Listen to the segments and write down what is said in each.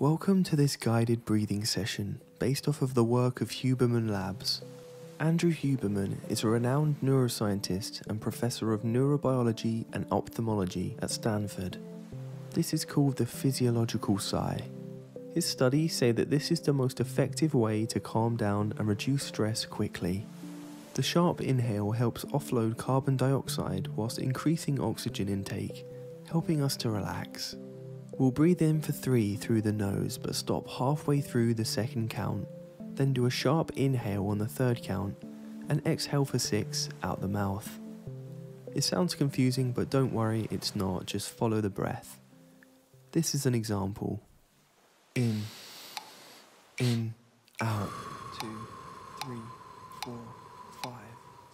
Welcome to this guided breathing session based off of the work of Huberman Labs. Andrew Huberman is a renowned neuroscientist and professor of neurobiology and ophthalmology at Stanford. This is called the physiological sigh. His studies say that this is the most effective way to calm down and reduce stress quickly. The sharp inhale helps offload carbon dioxide whilst increasing oxygen intake, helping us to relax. We'll breathe in for three through the nose but stop halfway through the second count, then do a sharp inhale on the third count and exhale for six out the mouth. It sounds confusing, but don't worry, it's not, just follow the breath. This is an example. In, in, out. Two, three, four, five,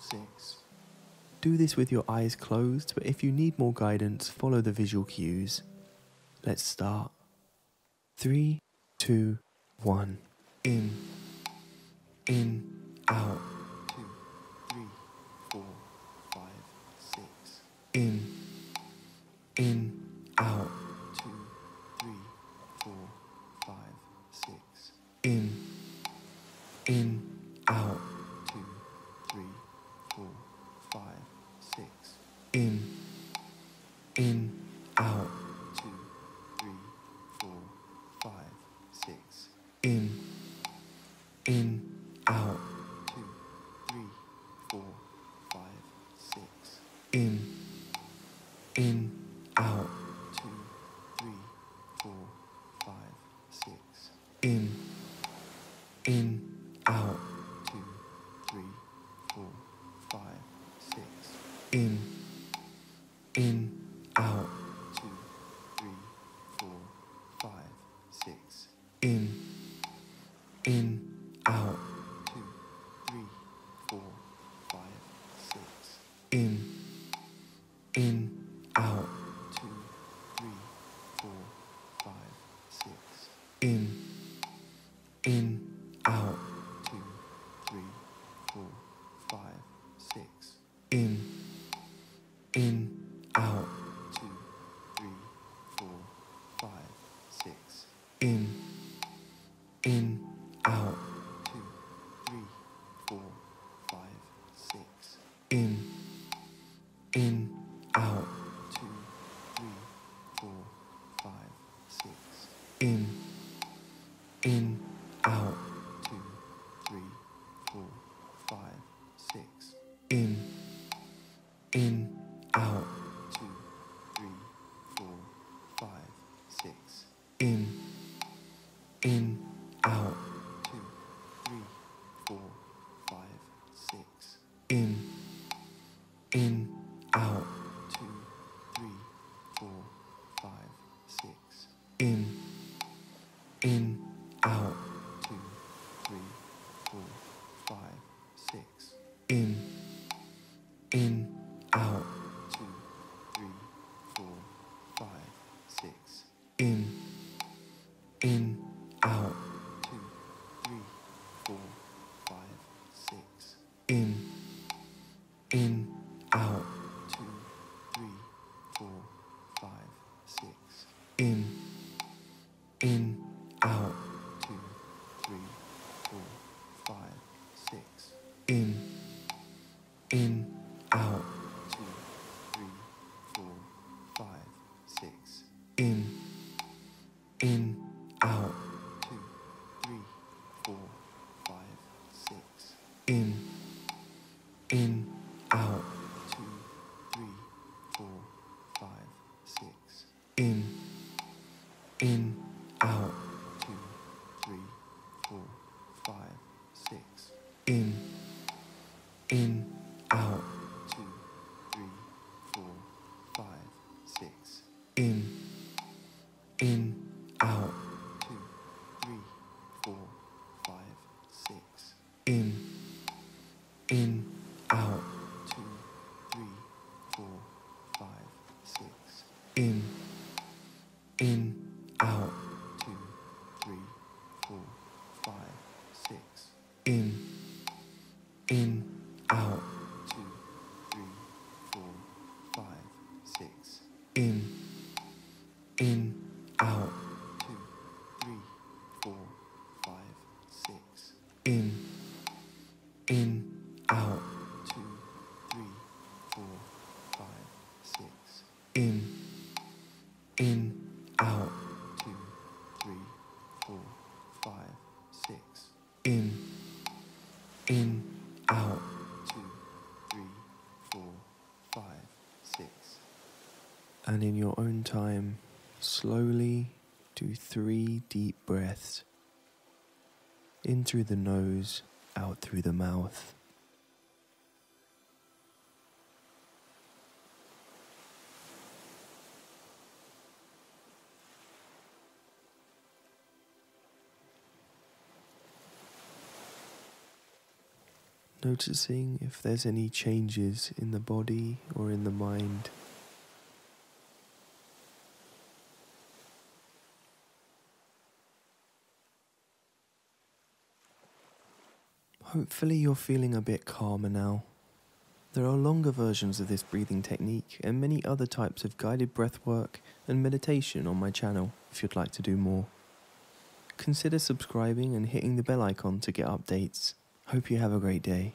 six. Do this with your eyes closed, but if you need more guidance, follow the visual cues. Let's start. Three, two, one. In, in, out. Two, three, four, five, six. In, in, out. Two, three, four, five, six. In, in, out. Two, three, four, five, six. In, in, In, in, out. Two, three, four, five, six. In, in, out. Two, three, four, five, six. In, in, out. Two, three, four, five, six. In, in, In, in, out. Two, three, four, five, six. In, in, out. Two, three, four, five, six. In, in, out. Two, three, four, five, six. In, in, In, in, out. Two, three, four, five, six. In, in, out. Two, three, four, five, six. In, in, out. Two, three, four, five, six. In, in, out. Six. In, in, out. Two, three, four, five, six. In, in, out. Two, three, four, five, six. In, in, out. Two, three, four, five, six. In, in, out. In, in, out. Two, three, four, five, six. In, in, out. Two, three, four, five, six. In, in, out. Two, three, four, five, six. In, in, out. Two, three, four, five, six. In, in, In, in, out. Two, three, four, five, six. In, in, out. Two, three, four, five, six. In, in, out. Two, three, four, five, six. In, in, In, in, out. Two, three, four, five, six. And in your own time, slowly do three deep breaths. In through the nose, out through the mouth. Noticing if there's any changes in the body or in the mind. Hopefully, you're feeling a bit calmer now. There are longer versions of this breathing technique and many other types of guided breath work and meditation on my channel if you'd like to do more. Consider subscribing and hitting the bell icon to get updates. Hope you have a great day.